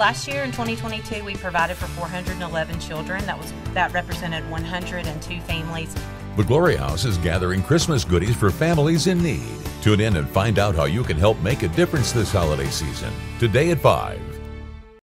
Last year in 2022, we provided for 411 children. That was that represented 102 families. The Glory House is gathering Christmas goodies for families in need. Tune in and find out how you can help make a difference this holiday season. Today at 5.